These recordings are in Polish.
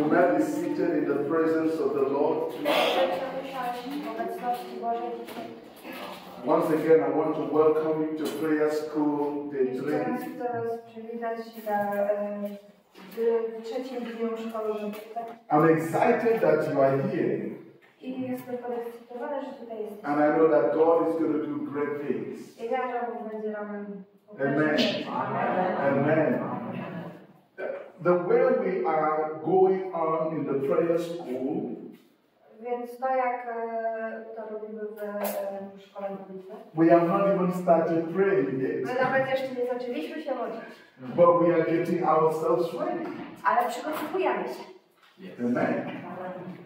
You may be seated in the presence of the Lord. Proszę usiąść w obecności Bożej. Once again, I want to welcome you to Prayer School Day Jeszcze raz 3. chcę Was przywitać na e, w trzecim dniu szkoły Wędrówek. I'm excited that you are here, I jestem podekscytowana, że tutaj jestem. and I know that God is going to do great things. I wiem, że Bóg będzie robił Amen. Amen. Amen. The way we are going on in the prayer school, Więc to jak to robimy w szkole modlitwy. we have not even started praying My yet, nawet jeszcze nie zaczęliśmy się modlić, but we are getting ourselves ready. ale przygotowujemy się. Amen.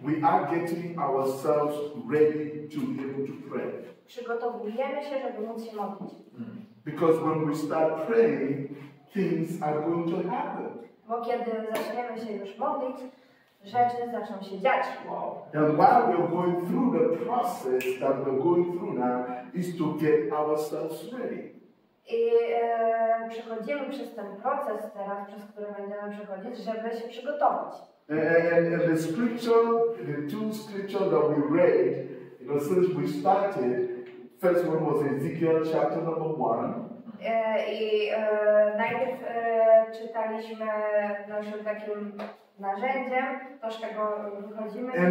We are getting ourselves ready to be able to pray. Przygotowujemy się, żeby móc się modlić. Because when we start praying, things are going to happen. Bo kiedy zaczniemy się już modlić, rzeczy zaczną się dziać. And while we're going through the process that we're going through now, is to get ourselves ready. I e, przechodzimy przez ten proces teraz, przez który będziemy przechodzić, żeby się przygotować. And, and, the scripture, the two scriptures that we read, you know, since we started, first one was Ezekiel chapter number one, I e, najpierw e, czytaliśmy naszym takim narzędziem, to z czego wychodzimy, e, e,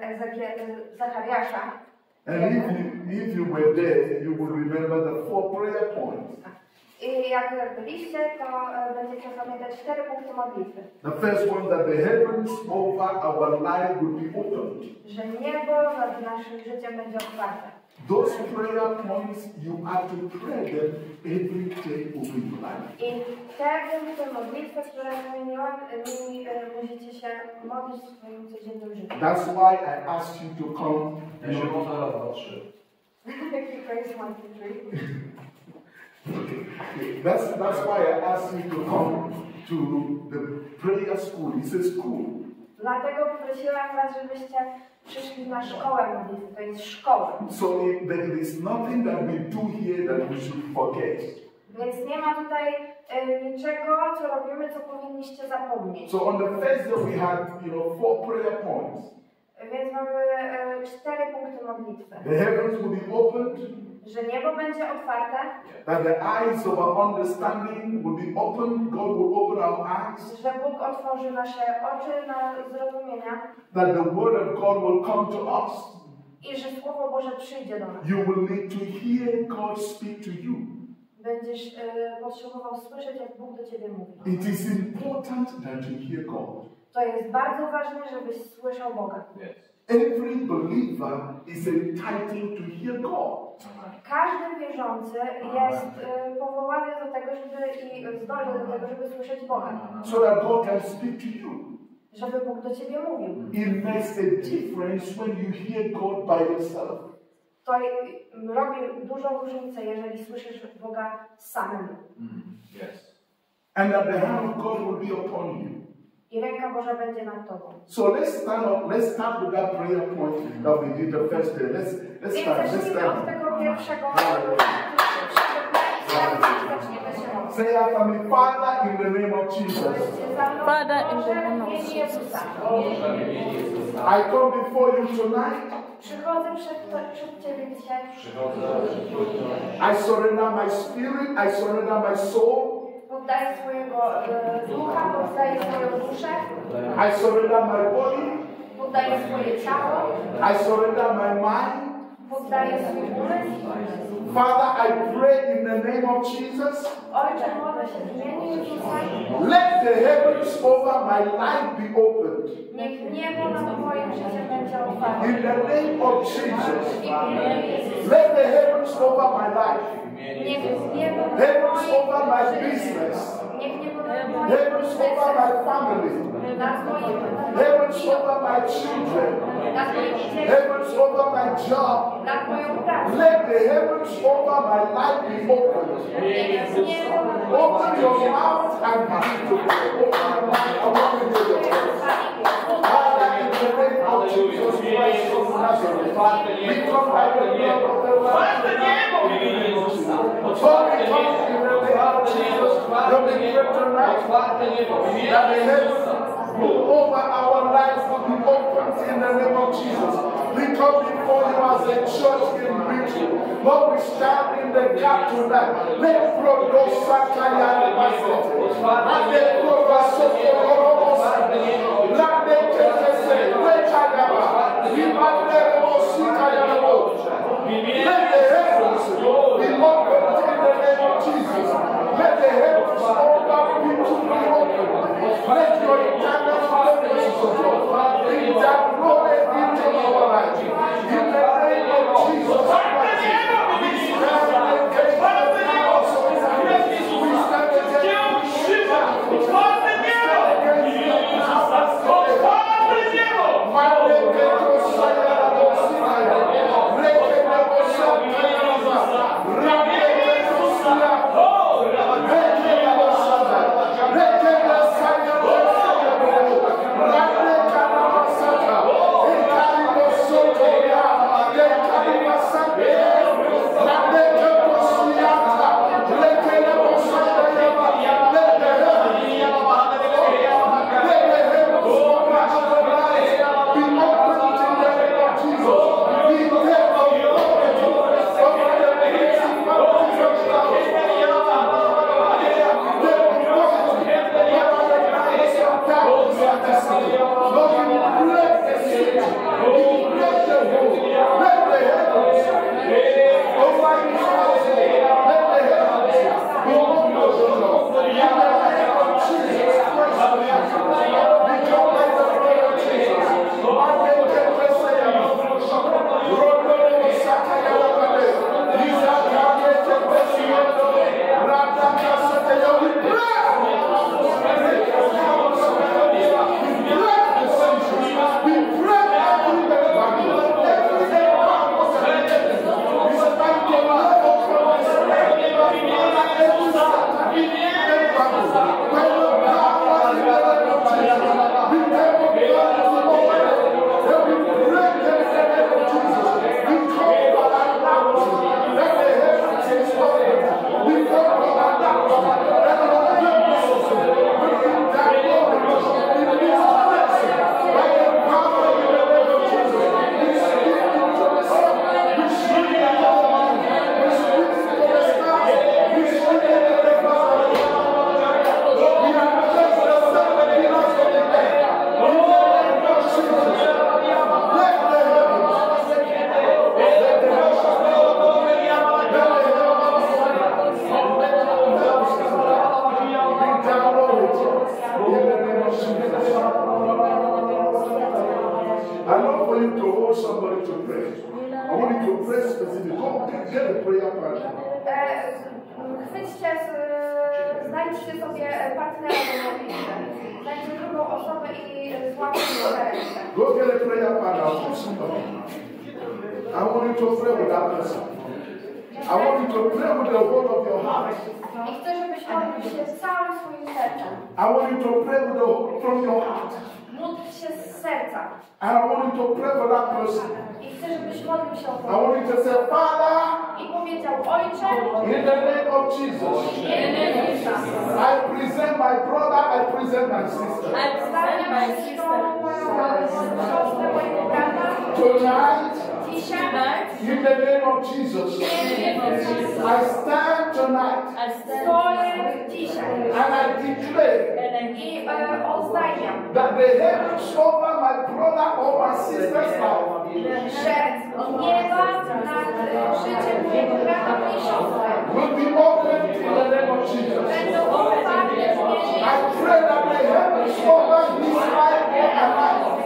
e, Zachariasza. and if you, if you were there, you will remember the four prayer points. I jak byliście, to e, będziecie pamiętać cztery punkty modlitwy. The first one that the heavens over our life will be opened. Że niebo nad naszym życiem będzie otwarte. Those prayer points, you have to pray them every day of your life. I te punkty modlitwy, które wymieniłam, mi, musicie się modlić w swoim codziennym życiu. That's why I asked you to come. Ja się można raz, dwa, trzy. Jaki to jest one, two, three? That's, that's why I asked you to come to the prayer school. It's a school. Dlatego poprosiłam Was, żebyście przyszli na szkołę modlitwy. To jest szkoła. So there is nothing that we do here that we should forget. Więc nie ma tutaj e, niczego, co robimy, co powinniście zapomnieć. So on the first day we had, you know, four prayer points. Więc mamy e, cztery punkty modlitwy. The heavens will be opened, Że niebo będzie otwarte, that the eyes of our understanding will be opened. God will open our eyes. że Bóg otworzy nasze oczy na zrozumienia That the word of God will come to us. i że Słowo Boże przyjdzie do nas. You will need to hear God speak to you. Będziesz e, potrzebował słyszeć, jak Bóg do Ciebie mówi. It is important that you hear God. To jest bardzo ważne, żebyś słyszał Boga. Jest. Every believer is entitled to hear God. Każdy wierzący jest powołany do tego, żeby i zdolny do tego, żeby słyszeć Boga. So that God can speak to you. Żeby Bóg do Ciebie mówił. It makes a difference when you hear God by yourself. To i- robi dużą różnicę, jeżeli słyszysz Boga samemu. Mm, jest. And that the hand of God will be upon you. I ręka Boża będzie nad Tobą. So let's stand up. Let's start with that prayer point that we did the first day. Let's let's start. Let's od start. tego pierwszego. Say after me, Father, in the name of Jesus. Father, in the name of Jezusa. I come before you tonight. Przychodzę przed, przed Ciebie dzisiaj. I surrender my spirit. I surrender my soul. Poddaję swojego e, ducha, poddaję swoją duszę, I surrender my body. poddaję swoje ciało, I surrender my mind. poddaję swój umysł. Father, I pray in the name of Jesus. Ojcze, modlę się w imieniu Jezusa. Let the heavens over my life be opened. Niech niebo nad moim życiem będzie otwarte. In the name of Jesus. Let the heavens over my life. Niech niebo nad Heavens over my business. Niech niebo nad Heavens over my family. Nad moim Heavens over my children. nad moim dzieckiem. Heavens over my job. Nad moją pracą. Let the heavens over my life be opened. Niech niebo nad moim Open your mouth and begin to pray. Open your mouth and open your mouth. Father, in the name of Jesus Christ of Nazareth, we come by the blood of the Lamb. Your description right. That the heavens over our lives will be opened in the name of Jesus. We come before you as a church in beauty. Lord, we stand in the gap tonight. Let grow those Sakaya Basket. And they grow Basoko us. Let them take a say, Wait, Agaba. Let the heavens. Let the heavens over people be opened. Let your eternal purposes of God be downloaded into our lives. In the name of Jesus of Jesus, w imieniu Jezusa, I present my brother, I present my sister. I moją siostrę, mojego brata, Tonight, in the name of Jesus, I stand tonight stoję dzisiaj and I declare i uh, oznajmiam, that the heavens over my brother or my sister's life że nieba nad życiem mojego brata i siostry be będą otwarte w imieniu I pray that the heavens over his life or my life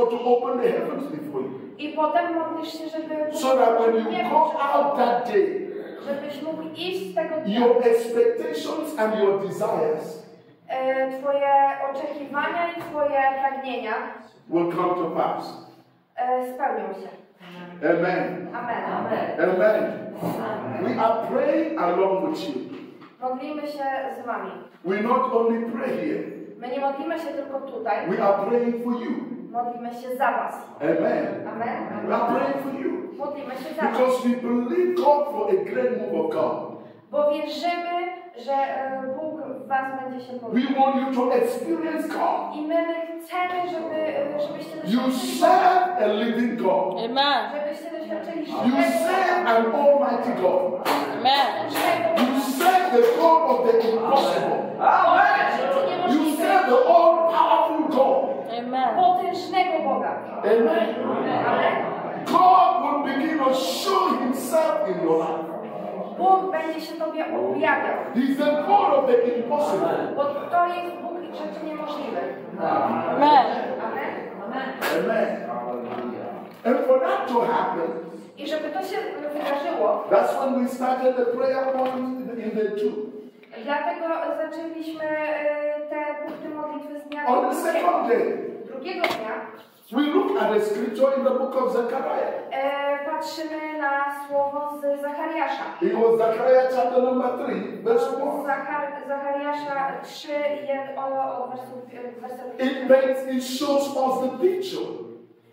God to open the heavens before you. I potem modlisz się, żeby So that when you nie go out that day, żebyś mógł iść z tego dnia. your expectations and your desires E, Twoje oczekiwania i Twoje pragnienia will come to pass. e, spełnią się. Amen. Amen. Amen. We are praying along with you. Modlimy się z Wami. We not only pray here, My nie modlimy się tylko tutaj, we are praying for you. Modlimy się za Was. Amen. Amen. We are praying for you. Modlimy się za Was. Because we believe God for a great move of God. Bo wierzymy, że e, Bóg w Was będzie się We poruszał. want you to experience God. I my chcemy, żeby, e, żebyście You doświadczyli serve a living God. Amen. żebyście doświadczyli You serve an almighty God. Amen. You serve the God of the impossible. You serve the God. Amen. potężnego Boga. Amen. Amen. God will begin to show himself in your life. Bóg będzie się Tobie objawiał. He's the God of the impossible. Bo to jest Bóg rzeczy niemożliwych. Amen. Amen. Amen. And for that to happen, I żeby to się wydarzyło, that's when we started the prayer point in the two. dlatego zaczęliśmy e, te punkty modlitwy z dnia On the second day, drugiego dnia. we look at the scripture in the book of Zechariah. E, patrzymy na słowo z Zachariasza. It was Zechariah chapter number 3, verse 1. Zachar, Zachariasza 3, jed, o, od wersu, wersetu It makes, it shows us the picture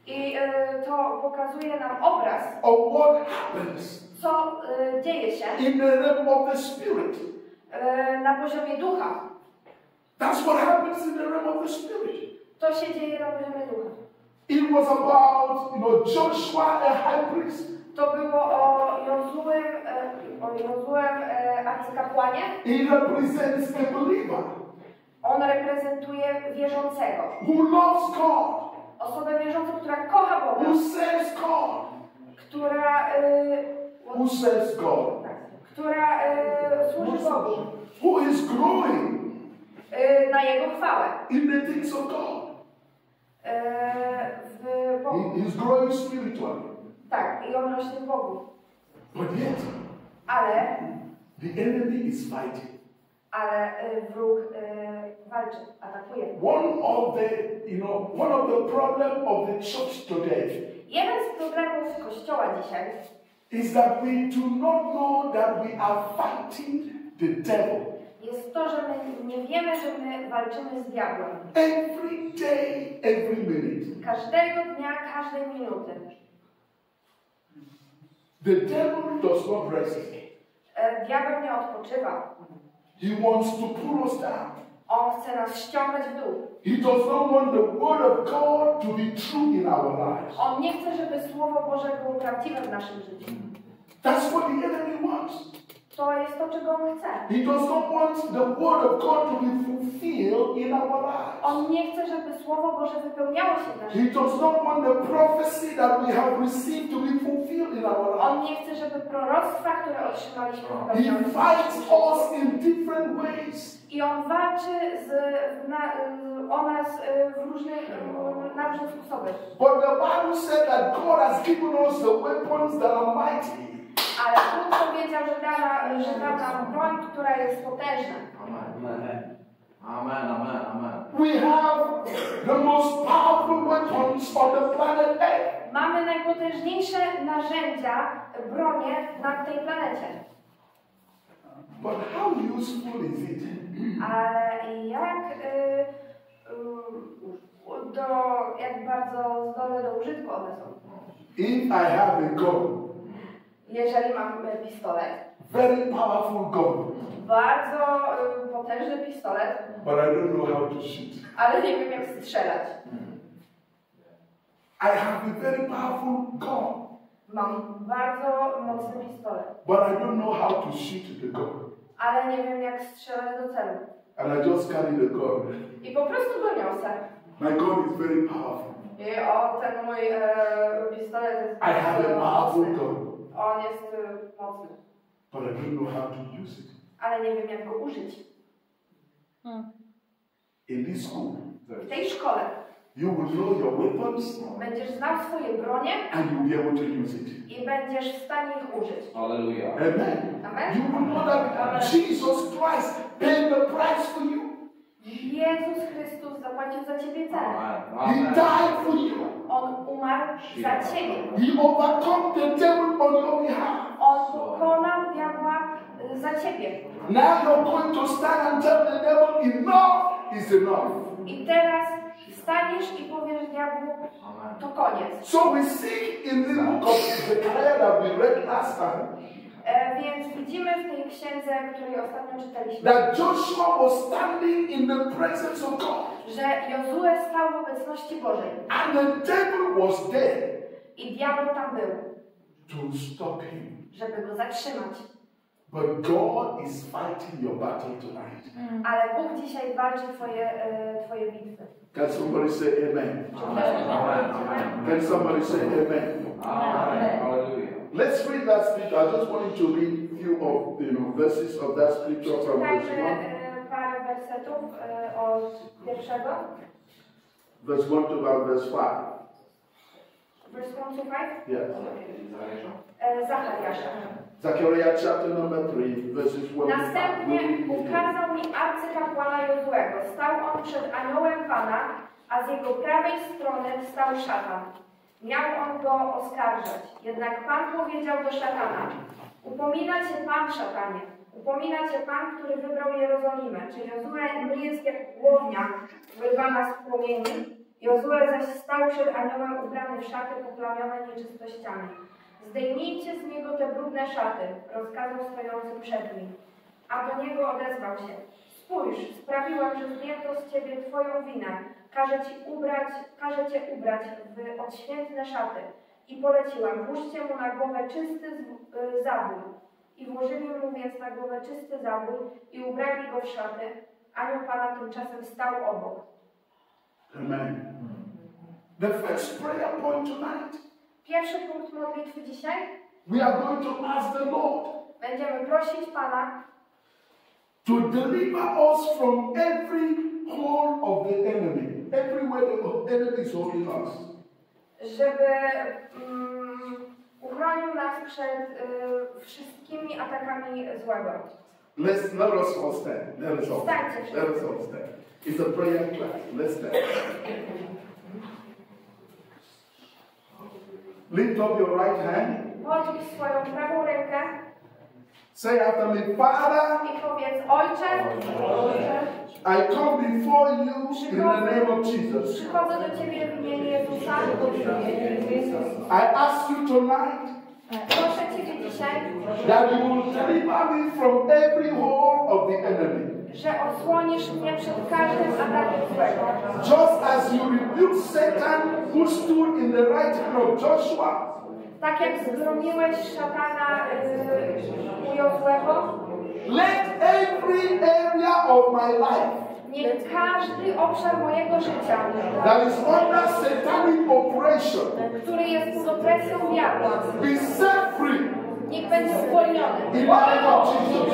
I e, to pokazuje nam obraz, of what happens co e, dzieje się in the realm of the spirit. e, na poziomie ducha. That's what happens in the realm of the spirit. To się dzieje na poziomie ducha. It was about, you know, Joshua, a high priest. To było o Jozułem, e, o Jozułem e, arcykapłanie. He represents a believer On reprezentuje wierzącego. who loves God, Osobę wierzącą, która kocha Boga, who serves God, która, e, who serves God, tak, która e, służy Bogu who is growing e, na Jego chwałę. in the things of God. W He, Bogu. he's growing spiritually. Tak, i on rośnie w Bogu. But yet, Ale, the enemy is fighting. ale wróg walczy, atakuje. One of the, you know, one of the problem of the church today Jeden z problemów Kościoła dzisiaj is that we do not know that we are fighting the devil jest to, że my nie wiemy, że my walczymy z diabłem. every day, every minute. Każdego dnia, każdej minuty. The devil does not rest. E, Diabeł nie odpoczywa. He wants to pull us down. On chce nas ściągać w dół. He does not want the word of God to be true in our lives. On nie chce, żeby Słowo Boże było prawdziwe w naszym życiu. That's what the enemy wants. To jest to, czego on chce. He does not want the word of God to be fulfilled in our lives. On nie chce, żeby Słowo Boże wypełniało się w naszym He does not want the prophecy that we have received to be fulfilled in our lives. On nie chce, żeby proroctwa, które otrzymaliśmy, He fights us in different ways. I on walczy z, na, o nas y, w różnych, na różne sposoby. But the Bible said that God has given us the weapons that are mighty. Ale Bóg powiedział, że da, na- że da nam broń, która jest potężna. Amen. Amen, amen, amen. We have the most powerful weapons on the planet Earth. Mamy najpotężniejsze narzędzia, bronie na tej planecie. But how useful is it? Ale jak, y, y, do, jak bardzo zdolne do użytku one są? If I have a gun, Jeżeli mam y, pistolet, very powerful gun, bardzo y, potężny pistolet, but I don't know how to shoot. ale nie wiem jak strzelać. I have a very powerful gun, Mam bardzo mocny pistolet, but I don't know how to shoot the gun. ale nie wiem jak strzelać do celu. And I just carry the gun. I po prostu go niosę. My gun is very powerful. I o, ten mój e, pistolet jest I have a powerful gun, On jest e, mocny, but I don't know how to use it. ale nie wiem jak go użyć. In this school, W tej szkole you will know your weapons będziesz znał swoje bronie and you'll be able to use it. i będziesz w stanie ich użyć. Hallelujah. Amen. Amen. You will know that Jesus Christ paid the price for you. Jezus Chrystus zapłacił za ciebie cenę. He died for you. On umarł za ciebie. He overcome the devil on your behalf. On pokonał diabła y, za ciebie. Now you're going to stand and tell the devil, enough is enough. I teraz staniesz i powiesz diabłu, to koniec. So we see in the book of Zechariah that we read last time więc widzimy w tej księdze, której ostatnio czytaliśmy, that Joshua was standing in the presence of God że Jozue stał w obecności Bożej and the devil was there i diabeł tam był, to stop him. żeby go zatrzymać. But God is fighting your battle tonight. Ale Bóg dzisiaj walczy twoje, e, twoje bitwy. Can somebody say amen? Amen. Amen. Can somebody say amen? Amen. Hallelujah. Let's read that scripture. I just want you to read a few of you know verses of that scripture from verse Przeczytajmy 1. parę wersetów e, od pierwszego. Verse 1 to about verse 5. Verse 1 to 5. Yes. Zachariasza. E, Zachariasza. Zechariah chapter number 3, verses 1 to 5. Następnie ukazał mi arcykapłana Jozłego. Stał on przed aniołem Pana, a z jego prawej strony stał szatan. Miał on go oskarżać. Jednak Pan powiedział do szatana, upomina cię Pan, szatanie, upomina cię Pan, który wybrał Jerozolimę. Czy Jozue nie jest jak głownia wyrwana z płomieni? Jozue zaś stał przed aniołem ubrany w szaty poplamione nieczystościami. Zdejmijcie z niego te brudne szaty, rozkazał stojącym przed nim. A do niego odezwał się. Spójrz, sprawiłam, że zdjęto z ciebie twoją winę. Każę ci ubrać, każę cię ubrać w odświętne szaty. I poleciłam, włóżcie mu na głowę czysty y, zabój. I włożyli mu więc na głowę czysty zabój i ubrali go w szaty. Anioł Pana tymczasem stał obok. Amen. The first prayer point tonight, Pierwszy punkt modlitwy dzisiaj. we are going to ask the Lord Będziemy prosić Pana, to deliver us from every hold of the enemy, everywhere the enemy is holding us. żeby mm, uchronił nas przed y, wszystkimi atakami złego. Let's let us all stand. Let us all Stand. Let us all stand. It's a prayer class. Let's stand. Lift up your right hand. Podnieś swoją prawą rękę Say after me, Father, i powiedz, Ojcze, I come before you in the name of Jesus. przychodzę do Ciebie w imieniu Jezusa. I ask you tonight Proszę Ciebie dzisiaj, that you will deliver me from every hold of the enemy. że osłonisz mnie przed każdym atakiem złego. Just as you rebuked Satan who stood in the right hand of Joshua, Tak jak zgromiłeś szatana y, u Jozłego, let every area of my life niech każdy obszar mojego życia, that is under satanic oppression który jest pod opresją diabła, be set free niech będzie uwolniony. in the name of Jesus.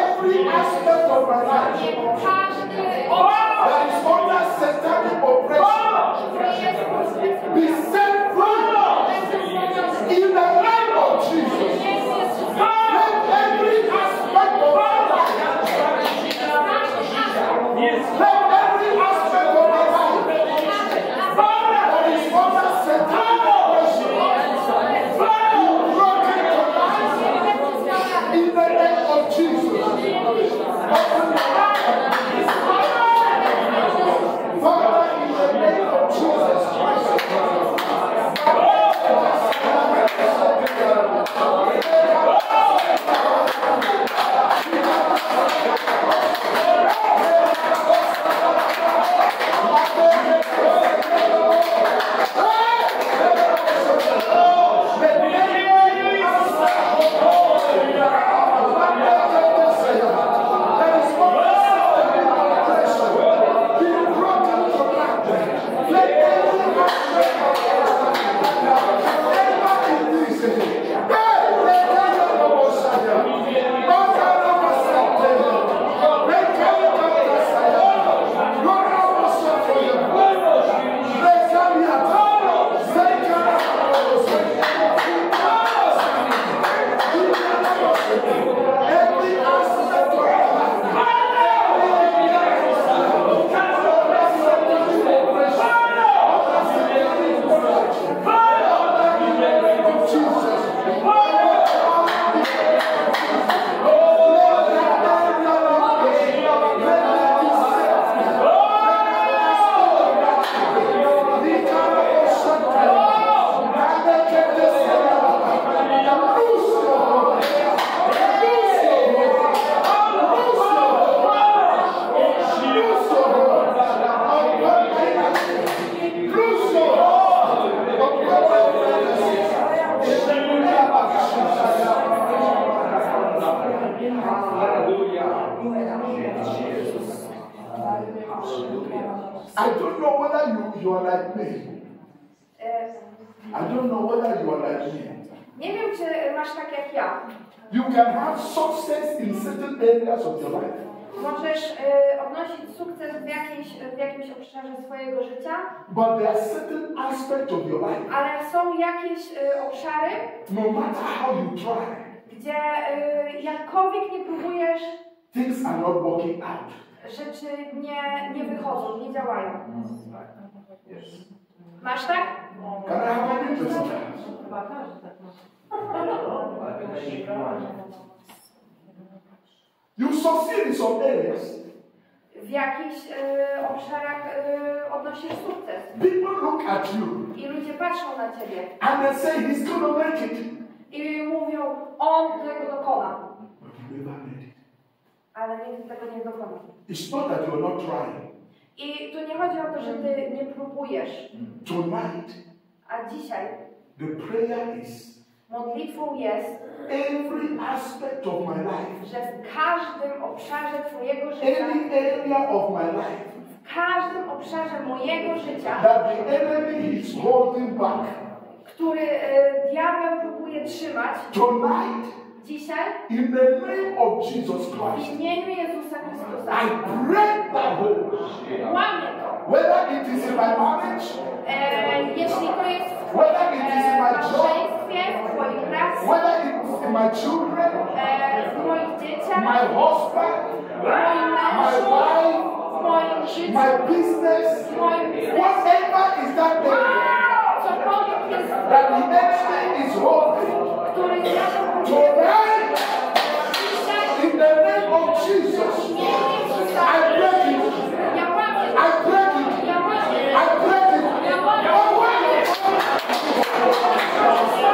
Every aspect of my life Każdy that is under satanic oppression życia, but there are certain aspects of your life, ale są jakieś e, obszary, no matter how you try, gdzie e, jakkolwiek nie próbujesz, things are not working out. rzeczy nie, nie wychodzą, nie działają. Yes. Masz tak? Can I have a witness? Ale pytanie nie pomaga. You succeed in some areas. W jakichś e, obszarach e, odnosisz sukces. People look at you I ludzie patrzą na ciebie and they say he's gonna make it. i mówią, on tego dokona. But you never made it. Ale nigdy tego nie dokona. It's not that you're not trying. I tu nie chodzi o to, że ty nie próbujesz. Tonight, A dzisiaj the prayer is modlitwą jest, every aspect of my life, że w każdym obszarze Twojego życia, area of my life w każdym obszarze mojego życia, that the enemy is holding back. który e, diabeł próbuje trzymać, Tonight, dzisiaj in the name of Jesus w Christ, imieniu Jezusa Chrystusa I break that hold. łamię to. Whether it is in my marriage, E, jeśli to jest w Whether it is e, my job, małżeństwie, w Twojej pracy, whether it is in my children, e, w moich dzieciach, my husband, w moim my mężu, wife, w moim życiu, my business, w moim biznesie, whatever is that area cokolwiek jest, that the enemy is holding, który diabeł próbuje tonight, dzisiaj in the name of Jesus, w imieniu Jezusa, I break it. ja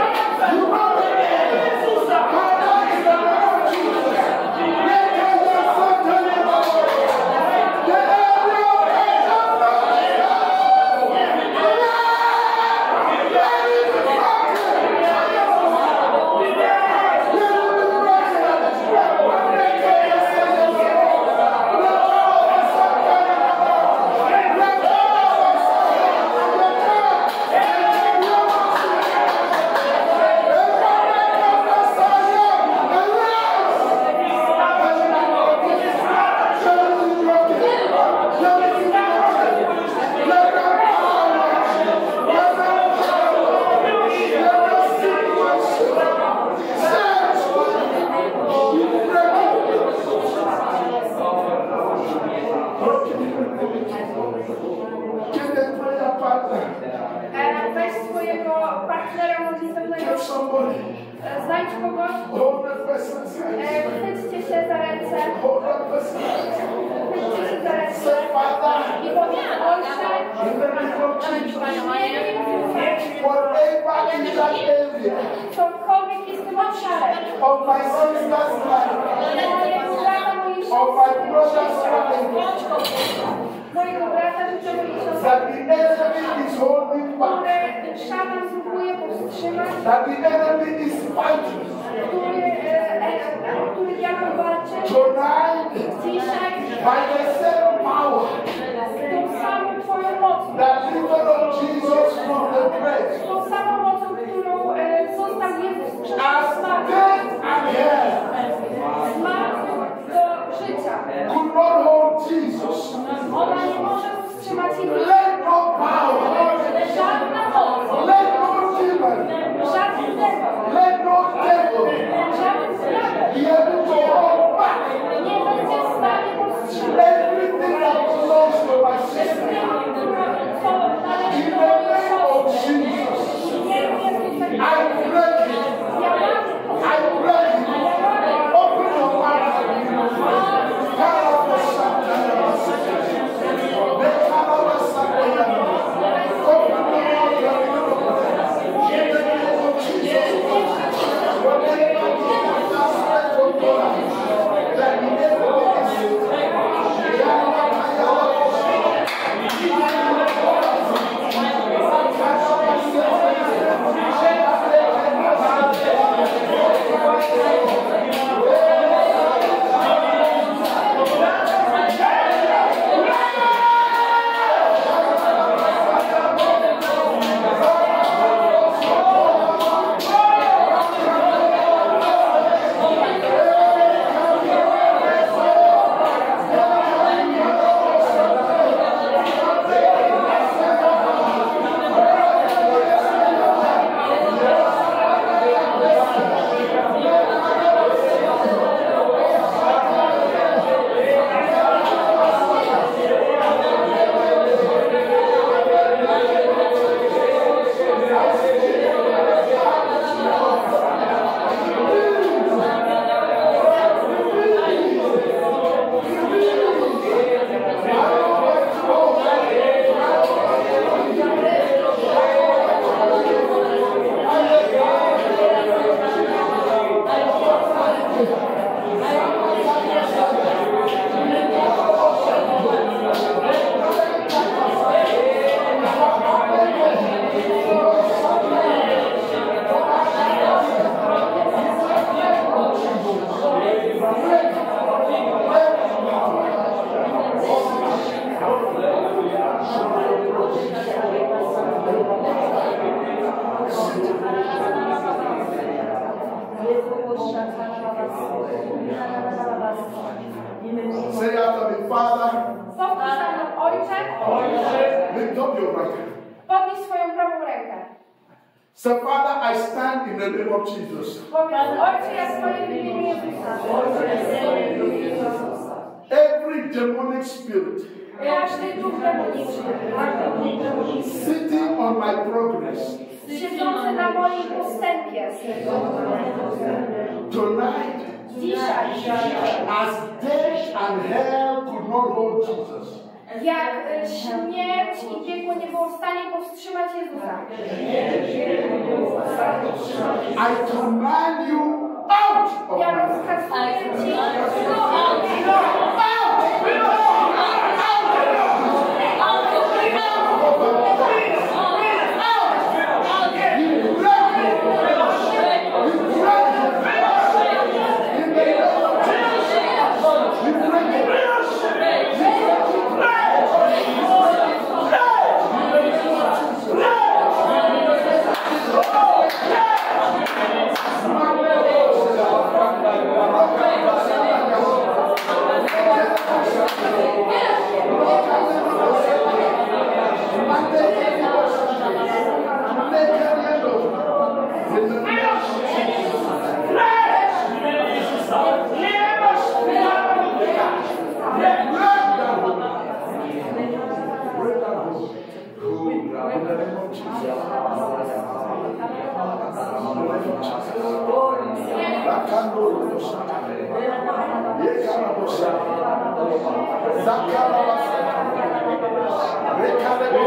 on my progress. Siedzący na moim postępie, tonight, dzisiaj, as death and hell could not hold Jesus, jak e, śmierć i piekło nie było w stanie powstrzymać Jezusa. I command you out of Ja my life. rozkazuję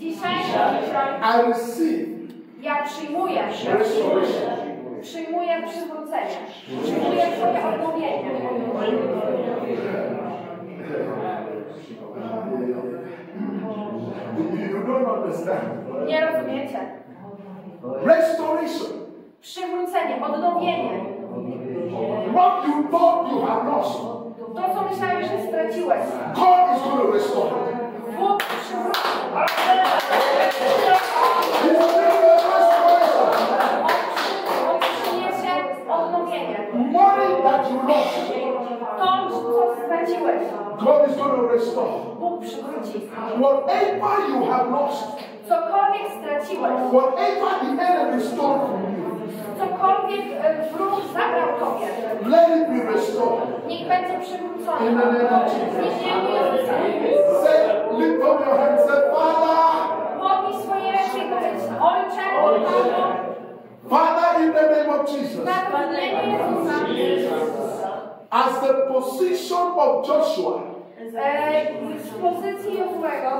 dzisiaj I receive ja przyjmuję. Przyjmuję przywrócenie. Przyjmuję Twoje odnowienie. You don't understand. Nie rozumiecie? Restoration. Przywrócenie, odnowienie. What you thought you had lost, To, co myślałeś, że straciłeś. God is going to restore. God is going to restore. Bóg przywróci. Whatever you have lost, Cokolwiek straciłeś. whatever the enemy stole from you, Cokolwiek wróg zabrał Tobie. let it be restored. Niech będzie przywrócone. In the name of Jesus. W imieniu Jezusa. Say, lift up your hands, say, Father, Podnieś swoje ręce i powiedz Ojcze, Panu, Father, in the name of Jesus. Tato, w imieniu Jezusa. As the position of Joshua z pozycji Jozłego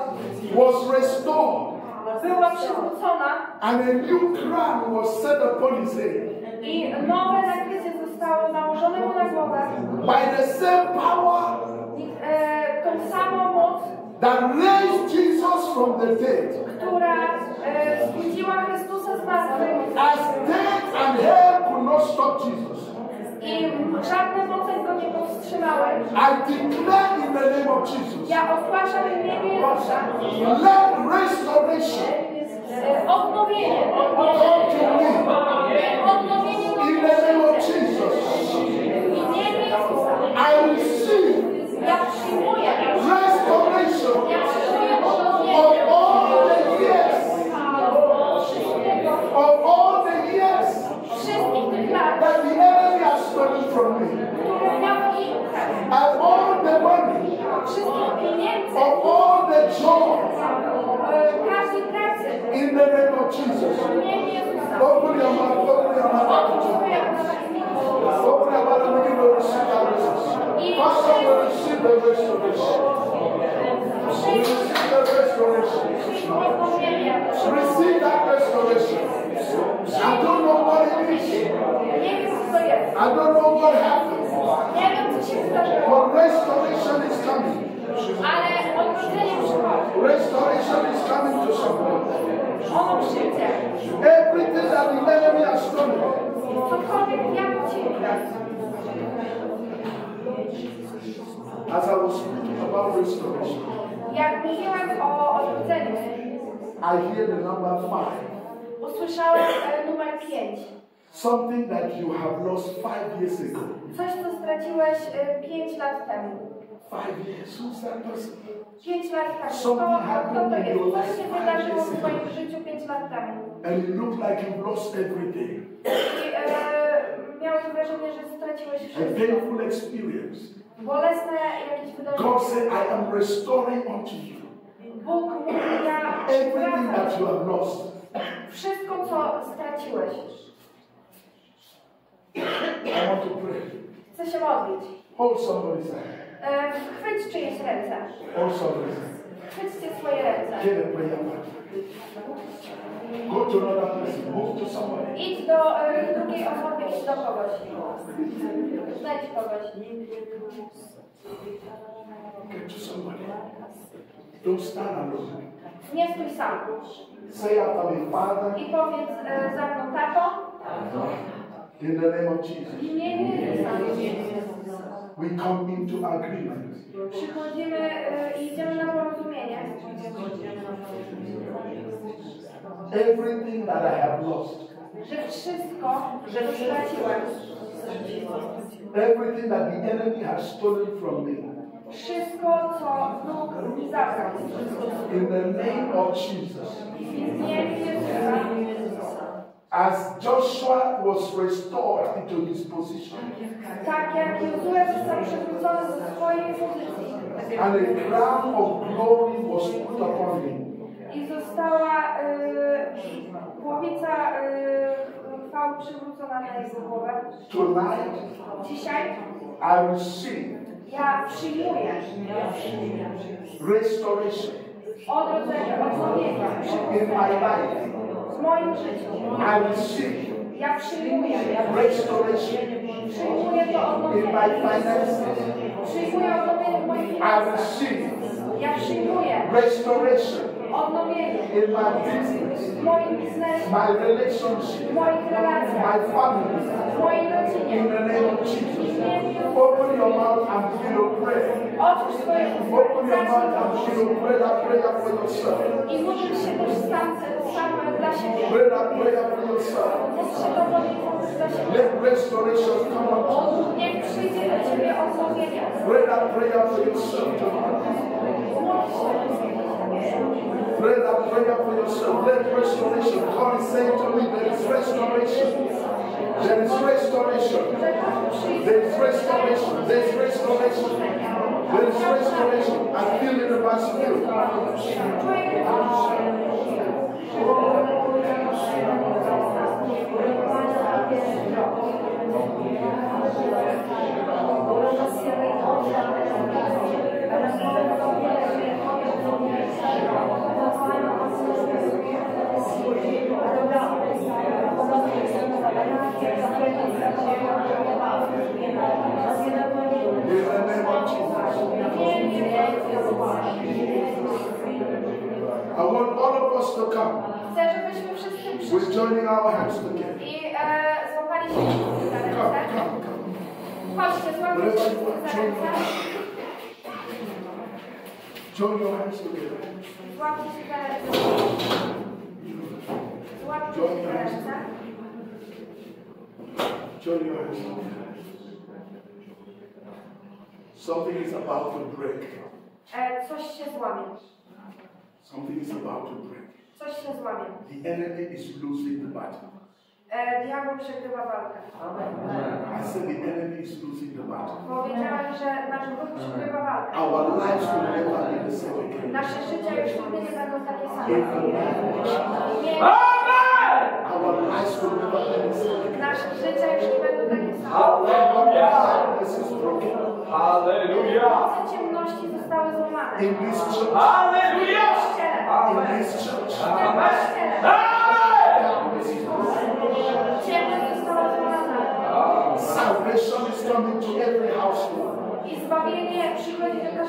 was restored była przywrócona and a new crown was set upon his head, i nowe nakrycie zostało nałożone mu na głowę. by the same power e, tą samą moc, that raised Jesus from the dead, która e, nie. I declare in the name of Jesus, Ja ogłaszam w imieniu Jezusa let restoration e, odnowienie. come to me Odnowienie in the name of Jesus. w imieniu Jezusa. I receive Ja przyjmuję. restoration Ja przyjmuję of odnowienie. all the years, Wszystkiego, of all the years wszystkich tych lat, that the enemy has stolen from me, które miały mi ukraść. of all the money, Wszystkich pieniędzy, of all the joy e, każdej pracy. in the name of Jesus. W imieniu Jezusa. Open your mouth, open your mouth. Otwórz swoje usta w imieniu Jezusa. Open your mouth and begin to receive that restoration. Pastor, we receive the restoration. We Przyjmuj receive that restoration. I don't know what it is. I don't know what happened. But restoration is coming. Restoration is coming to someone. Everything that the enemy has stolen, as I was speaking about restoration, Jak mówiłem o odrodzeniu, I hear the number five. usłyszałem e, numer 5. Something that you have lost five years ago. Coś, co straciłeś 5 lat temu. Five years. Who's that person? 5 lat temu. Kto, kto to jest? Co się wydarzyło w twoim życiu 5 lat temu? And it looked like you've lost everything. I e, miałeś wrażenie, że straciłeś A wszystko. painful experience. Bolesne jakieś wydarzenie. God said, I am restoring unto you Bóg mówi, ja everything that you przywracam have lost. wszystko, co straciłeś. I want to pray. Chcę się modlić. Hold somebody's hand. E, chwyć czyjeś ręce. Hold somebody's hand. Chwyćcie swoje ręce. A prayer. Go to another person. Move to somebody. Idź do e, drugiej osoby, idź do kogoś. Znajdź kogoś. Get to somebody. Don't stand alone. Nie stój sam. Say after me, Father, I powiedz e, za mną, tato, in the name of w Jesus, imieniu Jezusa. we come into agreement Przychodzimy e, i idziemy na porozumienie. Everything that I have lost, Że wszystko, że straciłem, everything that the enemy has stolen from me, wszystko, co Bóg mi zabrał. in the name of Jesus. W imieniu Jezusa. As Joshua was restored into his position, Tak jak Jozue został przywrócony ze swojej pozycji and a crown of glory was put upon him, i została głowica y, chwały przywrócona na jego głowę, tonight dzisiaj? I receive ja przyjmuję. Restoration. Odrodzenie, odnowienie, in my life. w moim życiu. I receive Ja przyjmuję. restoration. Przyjmuję to in odnowienie. my finances. Przyjmuję odnowienie w moich I finansach. receive Ja przyjmuję. Restoration odnowienie in my business, w moim biznesie, my relationship, w moich relacjach, my family. w mojej In rodzinie. the name of Jesus. Open your mouth and begin to pray. Otwórz swoje Open your mouth usta and begin to pray that prayer for yourself. i módl się też sam, sam dla siebie. Pray that prayer for yourself. Módl się do modlitwy dla siebie. Let restoration come unto you. Niech przyjdzie do Ciebie odnowienie. Pray that prayer for yourself. Módl się. Pray that prayer for yourself. Let restoration come and say to me, there is restoration. There is restoration. There is restoration. There is restoration. There is restoration. I feel it in my spirit. Czuję In the name of Jesus. I want all of us to come. Chcę, żebyśmy wszyscy przyszli We're joining our hands together. i e, złapali się wszyscy za Come, ręce. come, come. Chodźcie, złapcie się wszyscy za ręce. Join your hands together. Złapcie się za ręce. Złapcie się za ręce. Join your hands together. Something is about to break. E, coś się złamie. Something is about to break. Coś się złamie. The enemy is losing the battle. E, diabeł przegrywa walkę. I said the enemy is losing the battle. Powiedziałem, że nasz Bóg przegrywa walkę. Our lives will never be the same again. Nasze życia już nigdy nie będą takie same. Nie, Our lives will never be the same nasze życia już nie będą takie same. Our darkness is broken. Hallelujah. Ciemności. In this church. Hallelujah. In this church. Złamana. Salvation is coming to every household.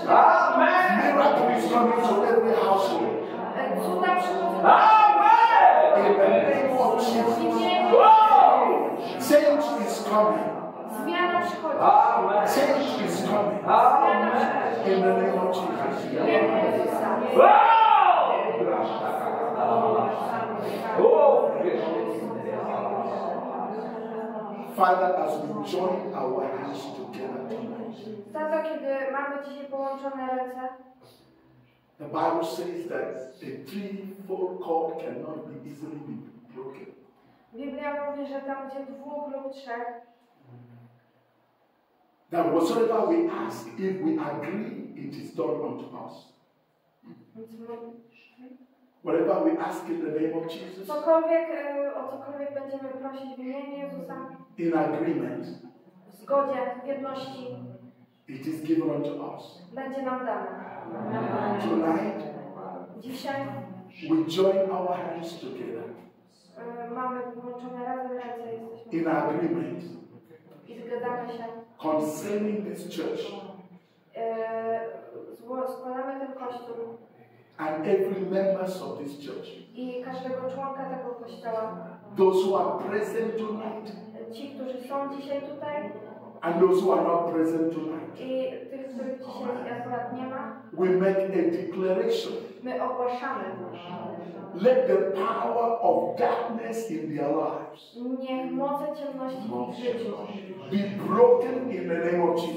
Amen. Miracle is coming to every household. Amen. In the name of Jesus. Change is coming. Amen. Change is coming. Przychodzi. In the name Father, as we join our hands together tonight, Tato, kiedy mamy dzisiaj połączone ręce, the Bible says that a threefold cord cannot be easily broken. Biblia mówi, że tam gdzie dwóch lub trzech, That whatsoever we ask, if we agree, it is done unto us. Whatever we ask in the name of Jesus, cokolwiek, o cokolwiek będziemy prosić w imieniu Jezusa, in agreement, w zgodzie, w jedności, it is given unto us. będzie nam dane. Tonight, Dzisiaj we join our hands together mamy połączone razem ręce, jesteśmy in agreement i zgadzamy się. Concerning this church składamy ten kościół and every members of this church. i każdego członka tego kościoła. Those who are present tonight Ci, którzy są dzisiaj tutaj and those who are not present tonight. i tych, których dzisiaj akurat nie ma, We make a declaration. My ogłaszamy. Let the power of darkness in their lives Niech moce ciemności w ich życiu be broken in the name of Jesus.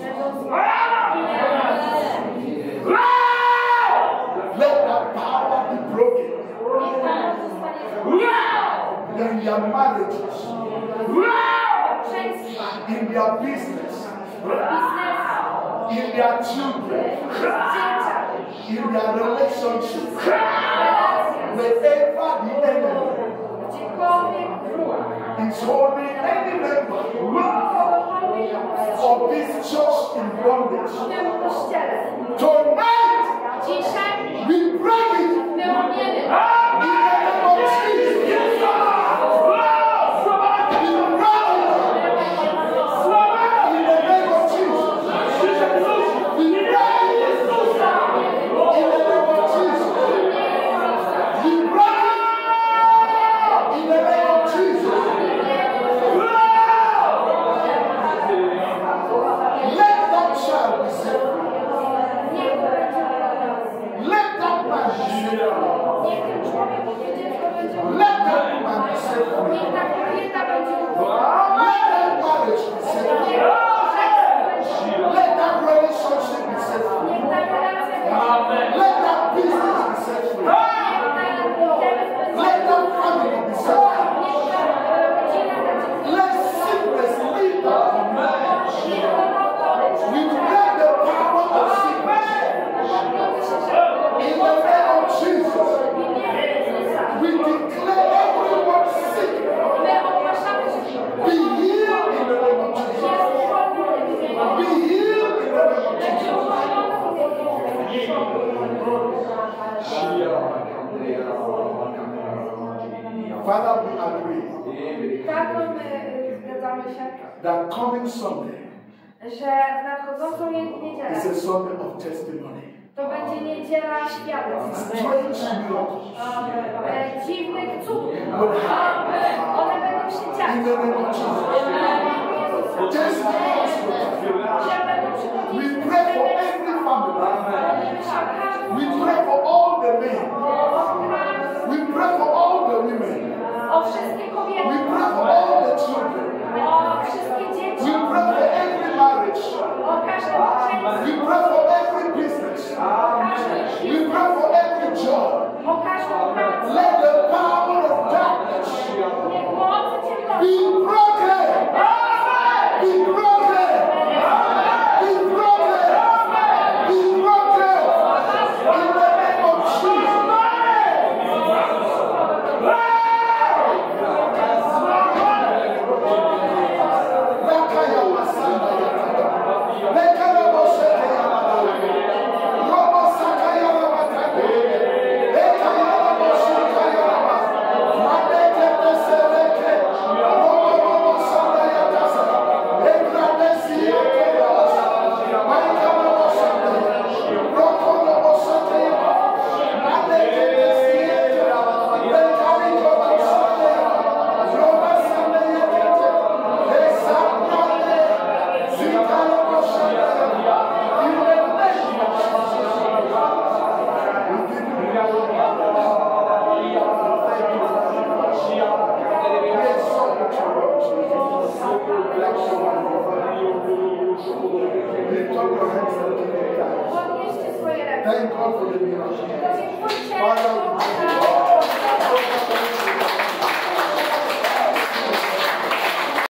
Let that power be broken. Niech ta moc zostanie złamana. in their marriages, in their business, in their children, in their relationships. relacjach, Wherever the enemy is holding any member of this church in bondage, tonight we break it We pray for every family. We pray for all the men. We pray for all the women. We pray for all